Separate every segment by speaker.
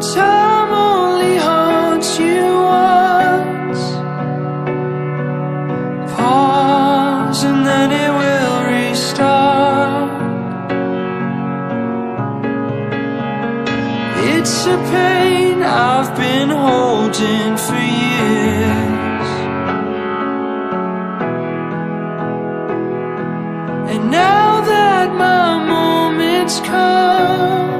Speaker 1: Time only haunts you once. Pause and then it will restart. It's a pain I've been holding for years. And now that my moment's come.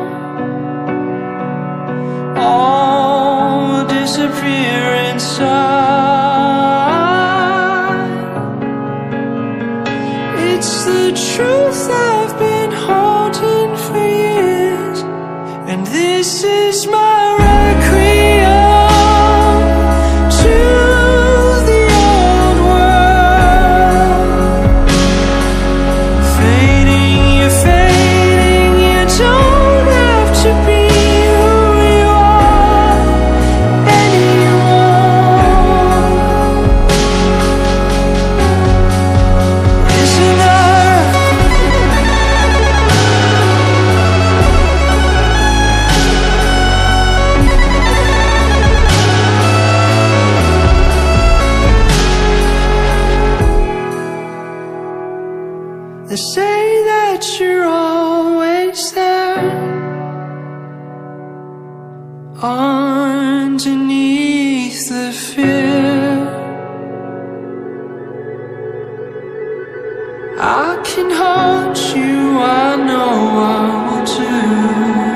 Speaker 1: They say that you're always there. Underneath the fear. I can hold you, I know I will too